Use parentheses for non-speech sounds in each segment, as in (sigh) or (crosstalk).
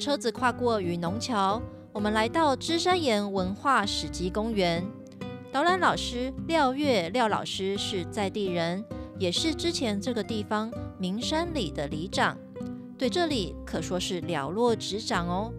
车子跨过渔农桥，我们来到芝山岩文化史迹公园。导览老师廖月廖老师是在地人，也是之前这个地方名山里的里长，对这里可说是了若指掌哦。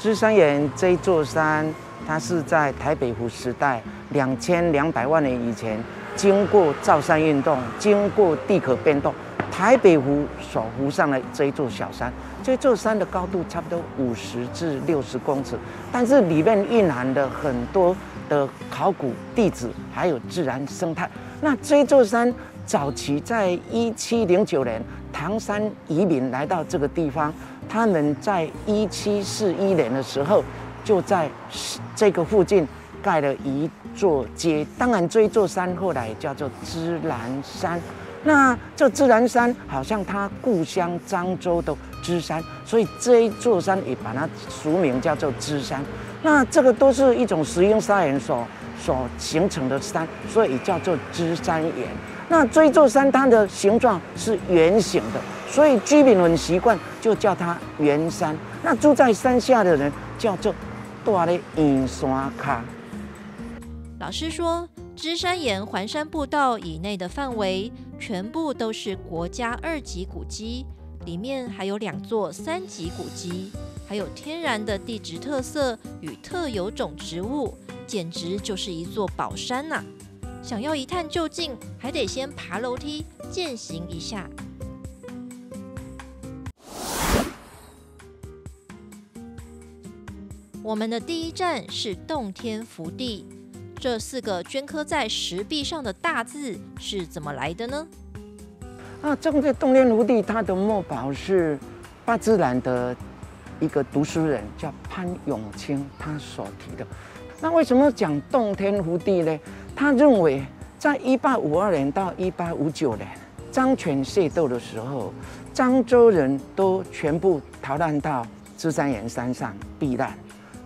芝山岩这座山，它是在台北湖时代两千两百万年以前，经过造山运动，经过地壳变动。台北湖所湖上的这一座小山，这座山的高度差不多五十至六十公尺，但是里面蕴含了很多的考古地质，还有自然生态。那这座山早期在一七零九年，唐山移民来到这个地方，他们在一七四一年的时候，就在这个附近盖了一座街。当然，这一座山后来叫做芝兰山。那这芝兰山好像他故乡漳州的芝山，所以这一座山也把它俗名叫做芝山。那这个都是一种石英砂岩所所形成的山，所以叫做芝山岩。那这一座山它的形状是圆形的，所以居民很习惯就叫它圆山。那住在山下的人叫做大的银山卡。老师说。芝山岩环山步道以内的范围，全部都是国家二级古迹，里面还有两座三级古迹，还有天然的地质特色与特有种植物，简直就是一座宝山呐！想要一探究竟，还得先爬楼梯践行一下。我们的第一站是洞天福地。这四个镌刻在石壁上的大字是怎么来的呢？啊，这个洞天福地，它的墨宝是八自然的一个读书人叫潘永清他所提的。那为什么讲洞天福地呢？他认为在一八五二年到一八五九年漳泉械斗的时候，漳州人都全部逃难到芝山岩山上避难。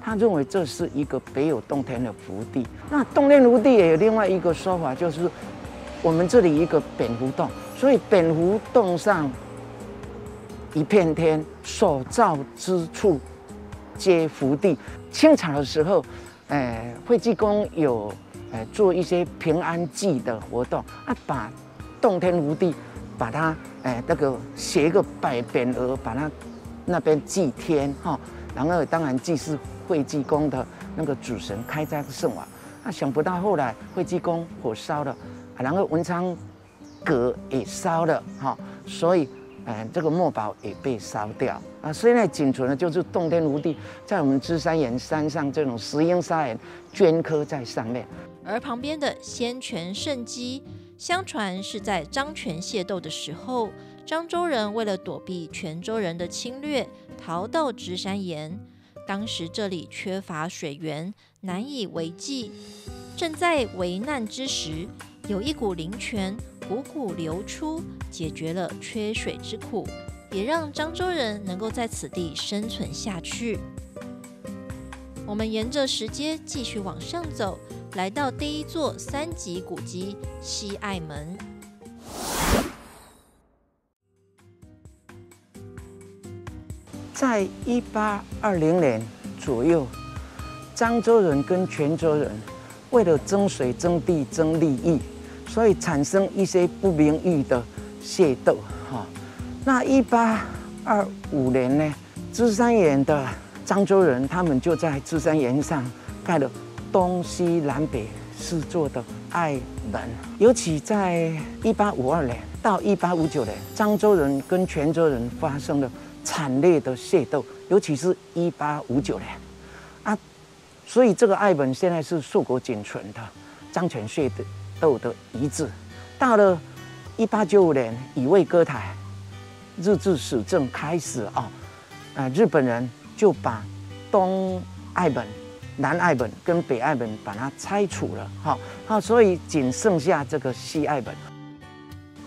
他认为这是一个别有洞天的福地。那洞天福地也有另外一个说法，就是我们这里一个蝙蝠洞，所以蝙蝠洞上一片天，所造之处皆福地。清朝的时候，哎，惠济公有哎做一些平安祭的活动，啊，把洞天福地把它哎那个写一个百匾额，把它那边祭天哈，然后当然祭祀。惠济公的那个主神开斋圣王，那想不到后来惠济公火烧了，然后文昌阁也烧了，哈，所以，嗯，这个墨宝也被烧掉啊。现在仅存的就是洞天无地，在我们芝山岩山上这种石英砂岩镌刻在上面。而旁边的仙泉圣基，相传是在漳泉械斗的时候，漳州人为了躲避泉州人的侵略，逃到芝山岩。当时这里缺乏水源，难以为继。正在危难之时，有一股灵泉汩汩流出，解决了缺水之苦，也让漳州人能够在此地生存下去。我们沿着石阶继续往上走，来到第一座三级古迹西隘门。在一八二零年左右，漳州人跟泉州人为了争水、争地、争利益，所以产生一些不名誉的械斗。哈，那一八二五年呢，芝山岩的漳州人他们就在芝山岩上盖了东西南北四座的隘门。尤其在一八五二年到一八五九年，漳州人跟泉州人发生了。惨烈的械斗，尤其是一八五九年啊，所以这个爱本现在是硕果仅存的漳泉械斗的遗址。到了一八九五年，乙未割台，日治时政开始啊，啊，日本人就把东爱本、南爱本跟北爱本把它拆除了，哈，好，所以仅剩下这个西爱本。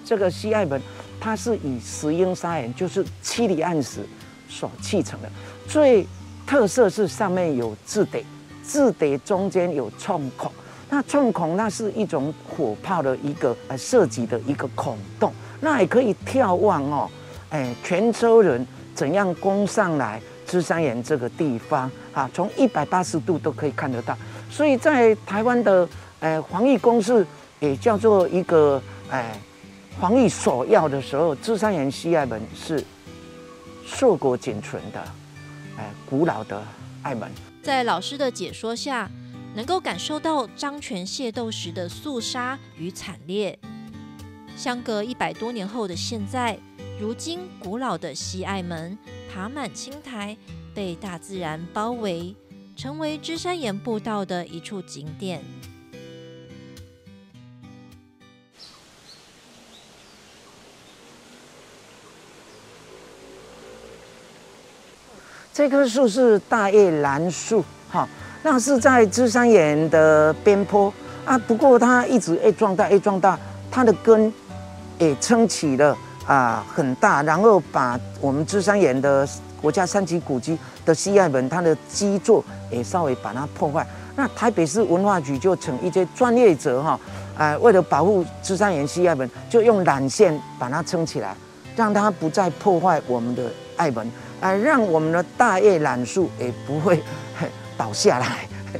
这个西爱本。它是以石英砂岩，就是七里岸石所砌成的。最特色是上面有字底，字底中间有冲孔。那冲孔那是一种火炮的一个呃设计的一个孔洞，那也可以眺望哦。哎，泉州人怎样攻上来芝山岩这个地方啊，从一百八十度都可以看得到。所以在台湾的呃防疫公司也叫做一个哎防疫首要的时候，芝山岩西爱门是硕果仅存的哎古老的爱门。在老师的解说下，能够感受到漳泉械斗时的肃杀与惨烈。相隔一百多年后的现在，如今古老的西爱门爬满青苔，被大自然包围，成为芝山岩步道的一处景点。这棵树是大叶兰树，哈，那是在芝山岩的边坡啊。不过它一直诶壮大，诶壮大，它的根也撑起了啊很大，然后把我们芝山岩的国家三级古迹的西隘门，它的基座也稍微把它破坏。那台北市文化局就请一些专业者哈，啊，为了保护芝山岩西隘门，就用缆线把它撑起来，让它不再破坏我们的隘门。啊，让我们的大叶榄树也不会 (laughs) 倒下来。(laughs)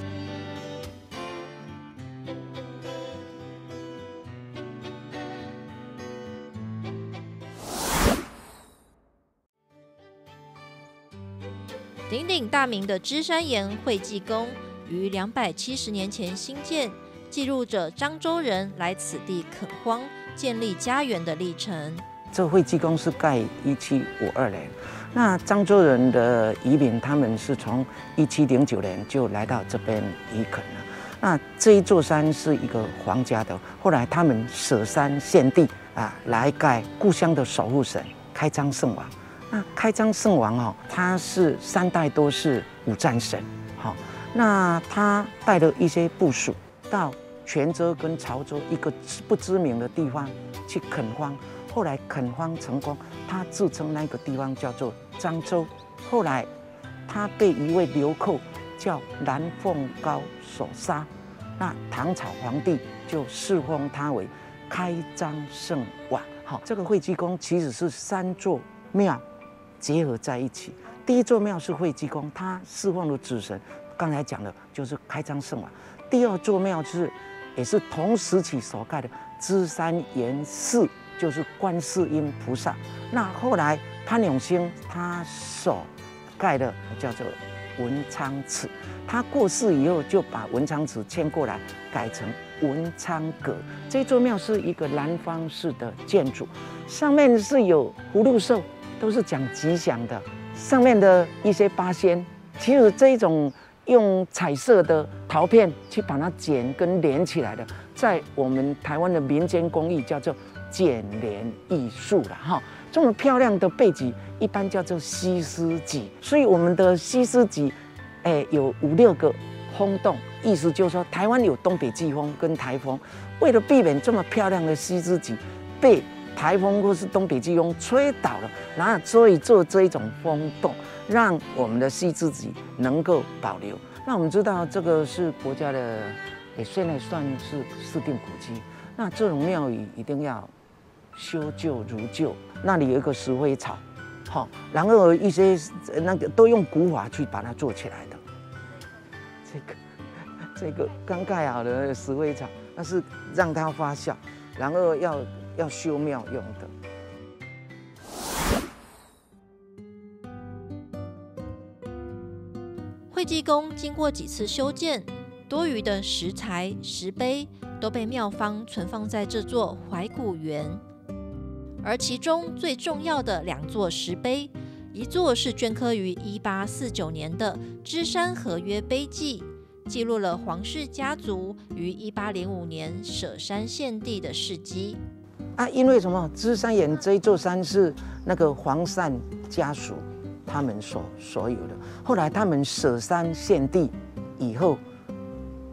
鼎鼎大名的芝山岩会济宫于两百七十年前兴建，记录着漳州人来此地垦荒、建立家园的历程。这会济宫是盖一七五二年。那漳州人的移民，他们是从一七零九年就来到这边移垦了。那这一座山是一个皇家的，后来他们舍山献地啊，来盖故乡的守护神开漳圣王。那开漳圣王哦，他是三代都是五战神，好，那他带了一些部属到泉州跟潮州一个不知名的地方去垦荒。后来垦荒成功，他自称那个地方叫做漳州。后来他被一位流寇叫蓝凤高所杀，那唐朝皇帝就赐封他为开漳圣王。好，这个惠济宫其实是三座庙结合在一起。第一座庙是惠济宫，它侍奉的主神刚才讲的就是开漳圣王。第二座庙就是也是同时期所盖的芝山岩寺。就是观世音菩萨。那后来潘永兴他所盖的叫做文昌祠，他过世以后就把文昌祠迁过来，改成文昌阁。这座庙是一个南方式的建筑，上面是有葫芦兽，都是讲吉祥的。上面的一些八仙，其实这种用彩色的陶片去把它剪跟连起来的，在我们台湾的民间工艺叫做。剪联艺术了哈，这么漂亮的背脊一般叫做西施脊，所以我们的西施脊，哎，有五六个风洞，意思就是说台湾有东北季风跟台风，为了避免这么漂亮的西施脊被台风或是东北季风吹倒了，然后所以做这一种风洞，让我们的西施脊能够保留。那我们知道这个是国家的，也现在算是市定古迹，那这种庙宇一定要。修旧如旧，那里有一个石灰草，好，然后一些那个都用古法去把它做起来的。这个这个刚盖好的石灰草，那是让它发酵，然后要要修庙用的。惠济宫经过几次修建，多余的石材石碑都被庙方存放在这座怀古园。而其中最重要的两座石碑，一座是镌刻于一八四九年的《芝山合约碑记》，记录了皇室家族于一八零五年舍山献地的事迹。啊，因为什么？芝山岩这一座山是那个黄善家属他们所所有的。后来他们舍山献地以后，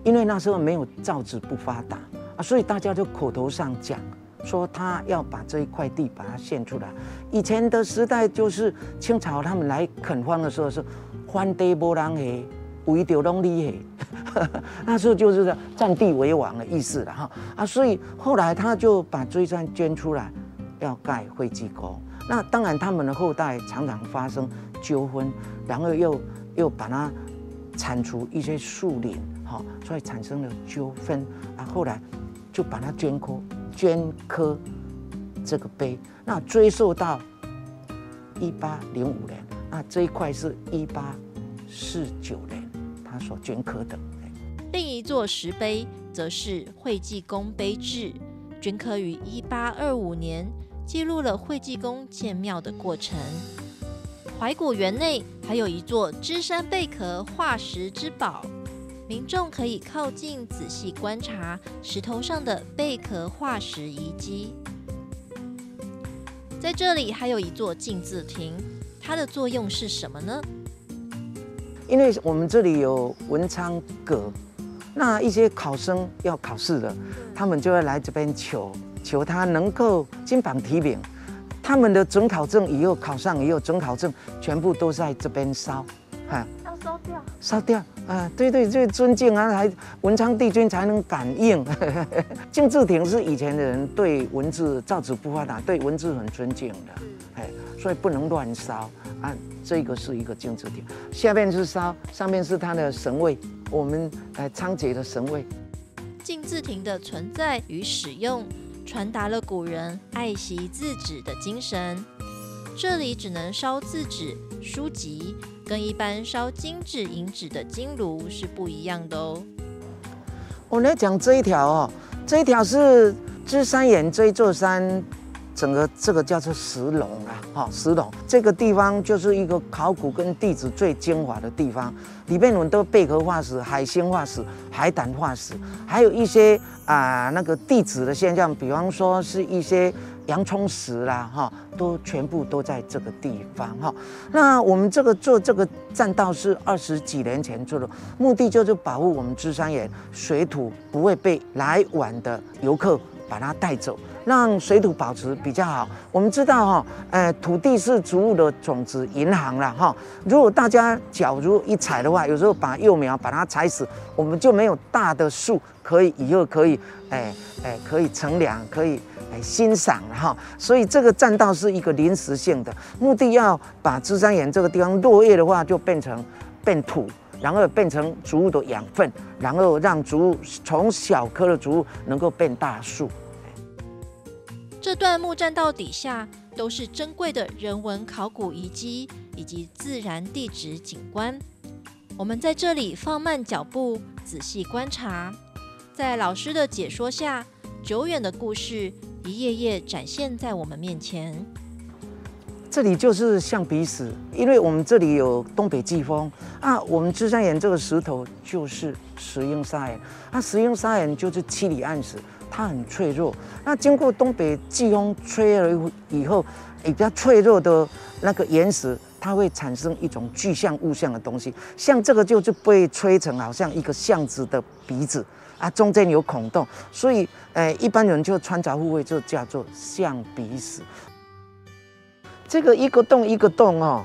因为那时候没有造纸不发达啊，所以大家就口头上讲。说他要把这一块地把它献出来。以前的时代就是清朝他们来垦荒的时候是“荒地无人下，为着拢你下”，(laughs) 那时候就是占地为王的意思了哈啊，所以后来他就把追山捐出来，要盖会稽宫。那当然他们的后代常常发生纠纷，然后又又把它铲除一些树林，哈，所以产生了纠纷啊。后来就把它捐科捐科这个碑，那追溯到一八零五年，那这一块是一八四九年他所捐科的。另一座石碑则是惠济公碑志，镌刻于一八二五年，记录了惠济公建庙的过程。怀古园内还有一座芝山贝壳化石之宝，民众可以靠近仔细观察石头上的贝壳化石遗迹。在这里还有一座镜字亭，它的作用是什么呢？因为我们这里有文昌阁。那一些考生要考试的，他们就会来这边求求他能够金榜题名。他们的准考证以后考上以后，准考证全部都在这边烧，哈，要烧掉，烧掉啊！对对，最尊敬啊，还文昌帝君才能感应。敬字亭是以前的人对文字造纸不发达，对文字很尊敬的，哎，所以不能乱烧啊。这个是一个敬字亭，下面是烧，上面是它的神位。我们来仓颉的神位，敬字亭的存在与使用，传达了古人爱惜字纸的精神。这里只能烧字纸、书籍，跟一般烧金纸、银纸的金炉是不一样的哦。我来讲这一条哦，这一条是芝山岩这一座山。整个这个叫做石龙啊，哈，石龙这个地方就是一个考古跟地质最精华的地方，里面很多贝壳化石、海鲜化石、海胆化石，还有一些啊那个地质的现象，比方说是一些洋葱石啦，哈，都全部都在这个地方哈。那我们这个做这个栈道是二十几年前做的，目的就是保护我们芝山岩水土不会被来往的游客把它带走。让水土保持比较好。我们知道哈，呃，土地是植物的种子银行了哈。如果大家脚如果一踩的话，有时候把幼苗把它踩死，我们就没有大的树可以以后可以，哎哎，可以乘凉，可以哎欣赏了哈。所以这个栈道是一个临时性的，目的要把芝山岩这个地方落叶的话就变成变土，然后变成植物的养分，然后让植物从小棵的植物能够变大树。这段木栈道底下都是珍贵的人文考古遗迹以及自然地质景观。我们在这里放慢脚步，仔细观察，在老师的解说下，久远的故事一页页展现在我们面前。这里就是象鼻石，因为我们这里有东北季风啊。我们芝山岩这个石头就是石英砂岩，那石英砂岩就是七里岸石。它很脆弱，那经过东北季风吹了以后，比较脆弱的那个岩石，它会产生一种具象物象的东西，像这个就是被吹成好像一个巷子的鼻子啊，中间有孔洞，所以呃一般人就穿凿附会就叫做象鼻石。这个一个洞一个洞哦，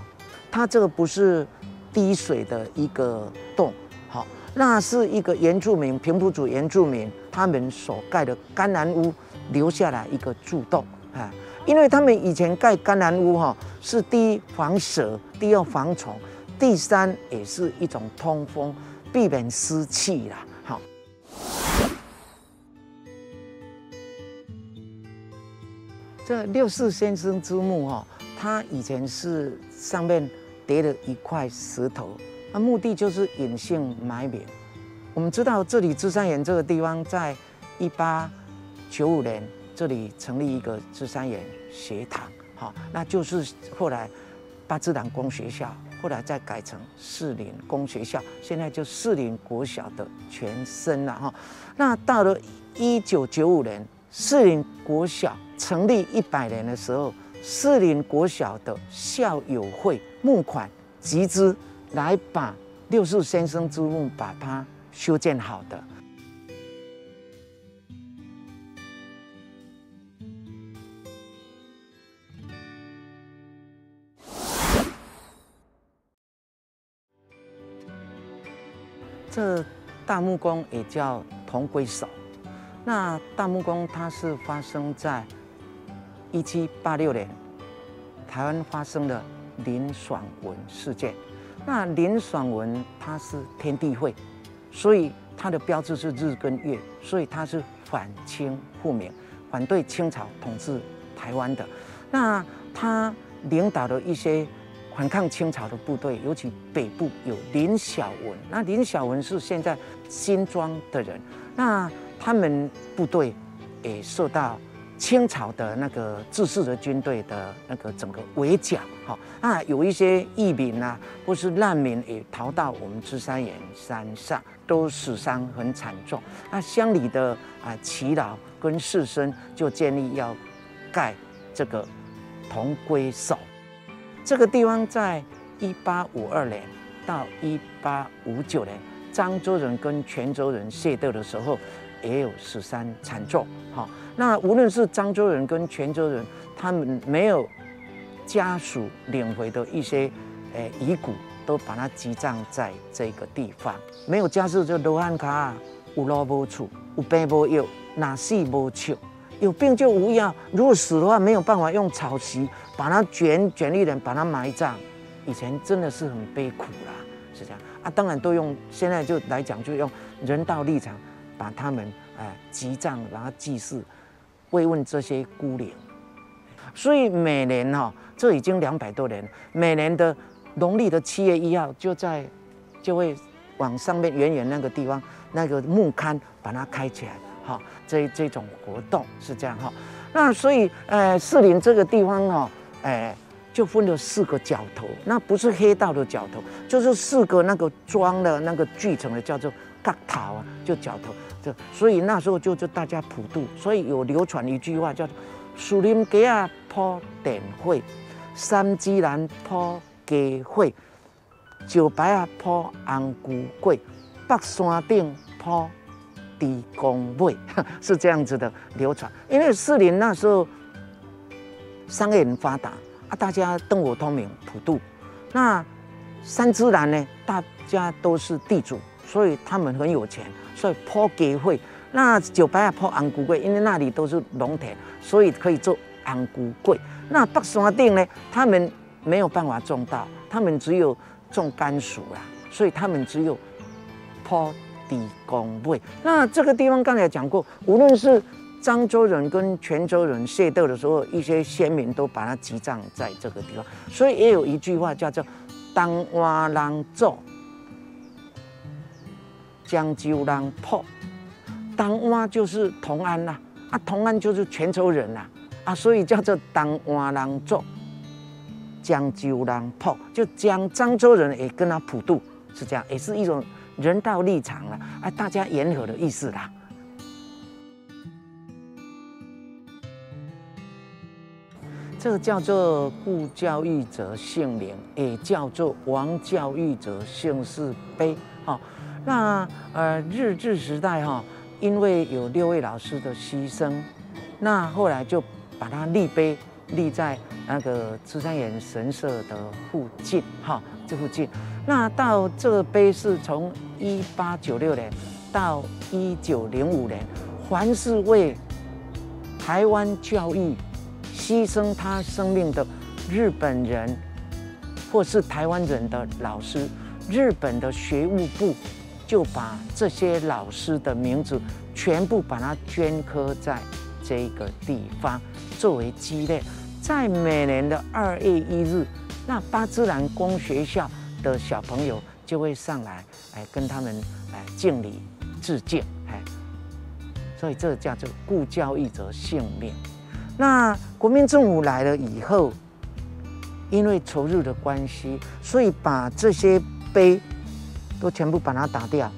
它这个不是滴水的一个洞，好，那是一个原住民平埔族原住民。他们所盖的甘南屋留下来一个柱洞啊，因为他们以前盖甘南屋哈，是第一防蛇，第二防虫，第三也是一种通风，避免湿气啦。好，这六四先生之墓哈，它以前是上面叠了一块石头，那目的就是隐姓埋名。我们知道这里芝山岩这个地方，在一八九五年这里成立一个芝山岩学堂，好，那就是后来八芝兰公学校，后来再改成士林公学校，现在就士林国小的前身了哈。那到了一九九五年，士林国小成立一百年的时候，士林国小的校友会募款集资，来把六树先生之墓把它。修建好的。这大木工也叫铜龟手。那大木工它是发生在一七八六年，台湾发生了林爽文事件。那林爽文他是天地会，所以他的标志是日跟月，所以他是反清复明，反对清朝统治台湾的。那他领导的一些反抗清朝的部队，尤其北部有林小文。那林小文是现在新庄的人，那他们部队也受到。清朝的那个自治的军队的那个整个围剿，哈，那有一些义民呐，或是难民也逃到我们芝山岩山上，都死伤很惨重。那乡里的啊耆老跟士绅就建议要盖这个同归守。这个地方在一八五二年到一八五九年，漳州人跟泉州人械斗的时候。也有十三惨重，好，那无论是漳州人跟泉州人，他们没有家属领回的一些诶遗骨，都把它集葬在这个地方。没有家属就罗汉卡，有老无处，有病无药，哪死无求，有病就无药。如果死的话，没有办法用草席把它卷卷一点，把它埋葬。以前真的是很悲苦啦，是这样啊。当然都用现在就来讲，就用人道立场。把他们哎集葬，然后祭祀，慰问这些孤灵。所以每年哈，这已经两百多年，每年的农历的七月一号，就在就会往上面远远那个地方那个木龛把它开起来，哈，这这种活动是这样哈。那所以呃，士林这个地方哦，哎，就分了四个角头，那不是黑道的角头，就是四个那个庄的那个聚成的，叫做角头啊，就角头。所以那时候就就大家普渡，所以有流传一句话叫做“树林街啊铺电火，三枝兰铺鸡会，石牌啊铺红菇粿，北山顶铺地公尾”，(laughs) 是这样子的流传。因为四林那时候商业很发达啊，大家灯火通明，普渡。那三枝兰呢，大家都是地主，所以他们很有钱。所以坡给会，那九白啊坡昂古贵，因为那里都是农田，所以可以做昂古贵。那北山顶呢，他们没有办法种稻，他们只有种甘薯啦，所以他们只有坡地公位。那这个地方刚才讲过，无论是漳州人跟泉州人械斗的时候，一些先民都把它集葬在这个地方，所以也有一句话叫做“当挖郎做”。江州人破，当湾就是同安啦，啊，同安就是泉州人啦，啊，所以叫做当湾人做，江州人破，就将漳州人也跟他普渡，是这样，也是一种人道立场啦，啊，大家言和的意思啦。这个叫做故教育者姓名，也叫做王教育者姓氏碑，哦。那呃，日治时代哈，因为有六位老师的牺牲，那后来就把它立碑立在那个芝山岩神社的附近哈，这附近。那到这个碑是从一八九六年到一九零五年，凡是为台湾教育牺牲他生命的日本人或是台湾人的老师，日本的学务部。就把这些老师的名字全部把它镌刻在这个地方，作为纪念。在每年的二月一日，那八芝兰公学校的小朋友就会上来，哎，跟他们哎敬礼致敬，哎，所以这叫做故教育者性命。那国民政府来了以后，因为仇日的关系，所以把这些碑。都全部把它打掉，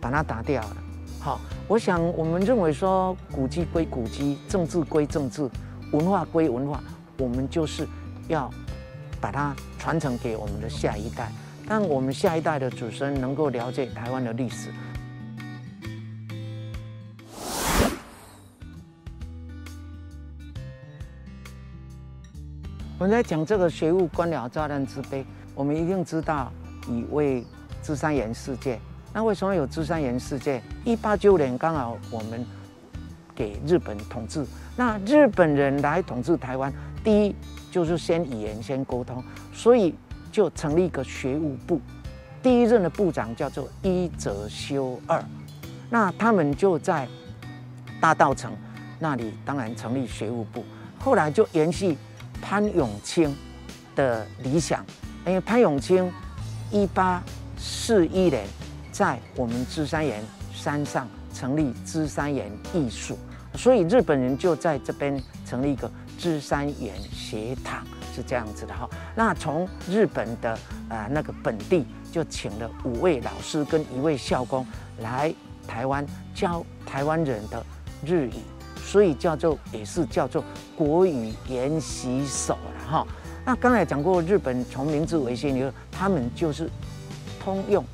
把它打掉了。好，我想我们认为说，古迹归古迹，政治归政治，文化归文化，我们就是要把它传承给我们的下一代，让我们下一代的子孙能够了解台湾的历史。我们在讲这个学务官僚炸弹之碑，我们一定知道以为。芝山岩世界，那为什么有芝山岩世界？一八九五年刚好我们给日本统治。那日本人来统治台湾，第一就是先语言先沟通，所以就成立一个学务部。第一任的部长叫做伊泽修二，那他们就在大道城那里，当然成立学务部。后来就延续潘永清的理想，因为潘永清一八四一年在我们芝山岩山上成立芝山岩艺术，所以日本人就在这边成立一个芝山岩学堂，是这样子的哈。那从日本的呃那个本地就请了五位老师跟一位校工来台湾教台湾人的日语。所以叫做也是叫做国语研习所了哈。那刚才讲过，日本从明治维新以后，他们就是通用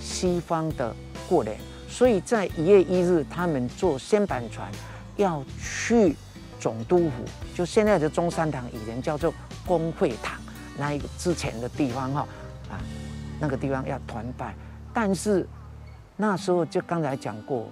西方的过年，所以在一月一日，他们坐先板船要去总督府，就现在的中山堂以前叫做工会堂那一个之前的地方哈啊，那个地方要团拜，但是那时候就刚才讲过。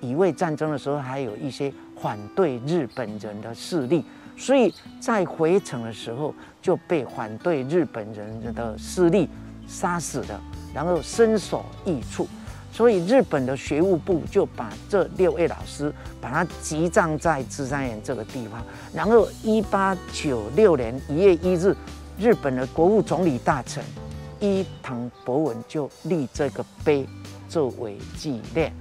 乙未战争的时候，还有一些反对日本人的势力，所以在回程的时候就被反对日本人的势力杀死的，然后身首异处。所以日本的学务部就把这六位老师把他集葬在芝山岩这个地方。然后一八九六年一月一日，日本的国务总理大臣伊藤博文就立这个碑作为纪念。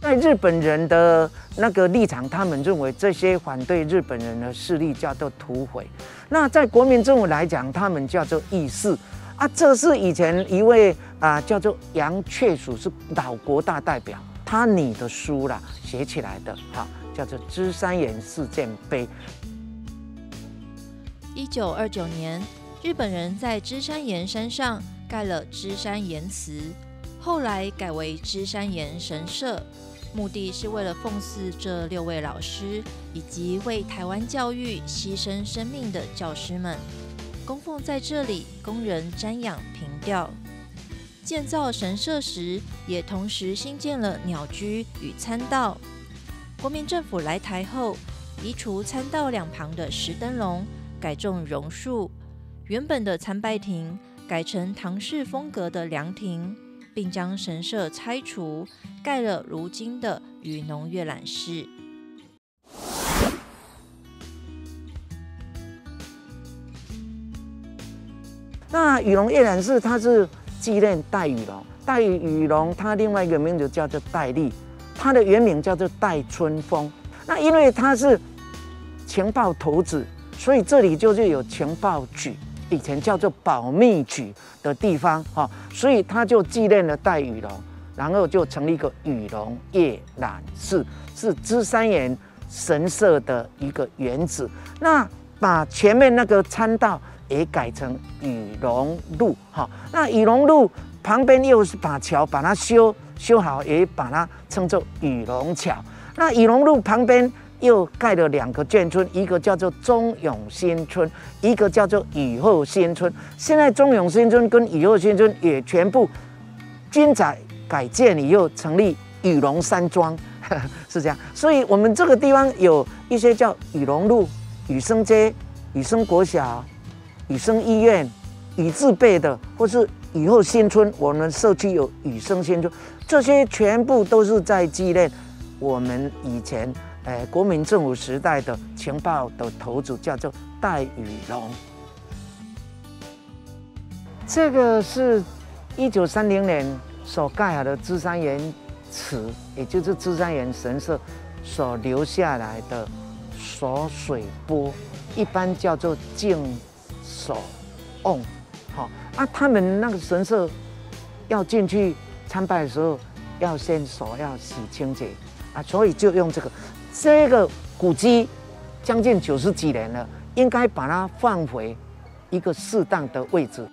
在日本人的那个立场，他们认为这些反对日本人的势力叫做土匪。那在国民政府来讲，他们叫做义士啊。这是以前一位啊叫做杨确曙是岛国大代表，他拟的书啦写起来的，哈，叫做《芝山岩事件碑》。一九二九年，日本人在芝山岩山上盖了芝山岩祠，后来改为芝山岩神社。目的是为了奉祀这六位老师以及为台湾教育牺牲生命的教师们，供奉在这里供人瞻仰凭吊。建造神社时，也同时新建了鸟居与参道。国民政府来台后，移除参道两旁的石灯笼，改种榕树。原本的参拜亭改成唐式风格的凉亭。并将神社拆除，盖了如今的雨农阅览室。那雨龙阅览室，它是纪念戴雨龙。戴雨龙，他另外一个名字叫做戴笠，他的原名叫做戴春风。那因为他是情报头子，所以这里就是有情报局。以前叫做保密局的地方，哈，所以他就纪念了戴雨龙，然后就成立一个雨龙夜览室，是芝山岩神社的一个原址。那把前面那个参道也改成雨龙路，哈，那雨龙路旁边又是把桥把它修修好，也把它称作雨龙桥。那雨龙路旁边。又盖了两个眷村，一个叫做中永新村，一个叫做雨后新村。现在中永新村跟雨后新村也全部均在改建以后成立雨龙山庄，(laughs) 是这样。所以，我们这个地方有一些叫雨龙路、雨生街、雨生国小、雨生医院、雨字辈的，或是雨后新村。我们社区有雨生新村，这些全部都是在纪念我们以前。哎，国民政府时代的情报的头子叫做戴雨龙。这个是一九三零年所盖好的芝山岩祠，也就是芝山岩神社所留下来的锁水波，一般叫做净手瓮。好，啊，他们那个神社要进去参拜的时候，要先手要洗清洁啊，所以就用这个。这个古迹将近九十几年了，应该把它放回一个适当的位置。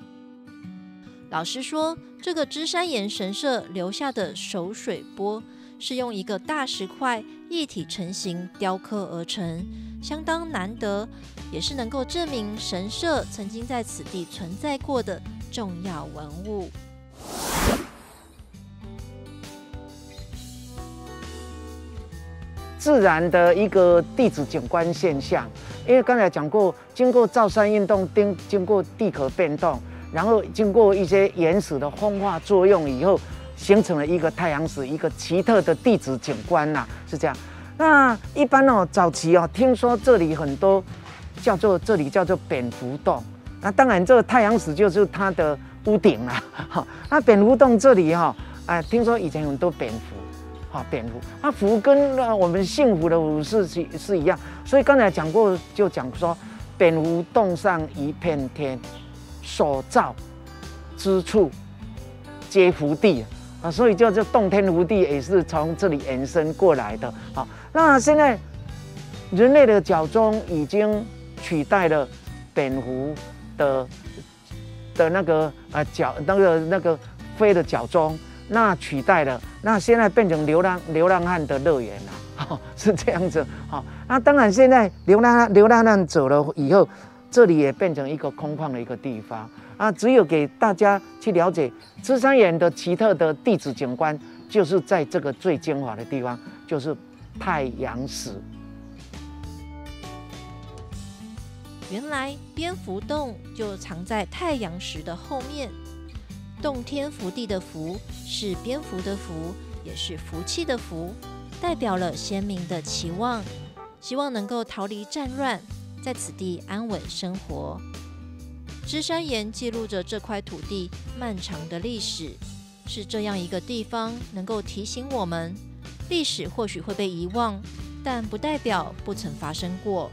老师说，这个芝山岩神社留下的守水波是用一个大石块一体成型雕刻而成，相当难得，也是能够证明神社曾经在此地存在过的重要文物。自然的一个地质景观现象。因为刚才讲过，经过造山运动，经经过地壳变动，然后经过一些原始的风化作用以后，形成了一个太阳石，一个奇特的地质景观呐，是这样。那一般哦，早期哦，听说这里很多叫做这里叫做蝙蝠洞。那当然，这个太阳石就是它的屋顶啦。哈，那蝙蝠洞这里哈，哎，听说以前很多蝙蝠，啊，蝙蝠，那蝠跟那我们幸福的福是是是一样。所以刚才讲过，就讲说，蝙蝠洞上一片天，所造之处皆福地啊，所以叫做洞天福地，也是从这里延伸过来的。好。那现在人类的脚中已经取代了蝙蝠的的那个啊脚那个那个飞的脚中，那取代了，那现在变成流浪流浪汉的乐园了，(laughs) 是这样子。好，那当然现在流浪流浪汉走了以后，这里也变成一个空旷的一个地方啊。只有给大家去了解芝山岩的奇特的地质景观，就是在这个最精华的地方，就是。太阳石，原来蝙蝠洞就藏在太阳石的后面。洞天福地的福是蝙蝠的福，也是福气的福，代表了先民的期望，希望能够逃离战乱，在此地安稳生活。芝山岩记录着这块土地漫长的历史，是这样一个地方，能够提醒我们。历史或许会被遗忘，但不代表不曾发生过。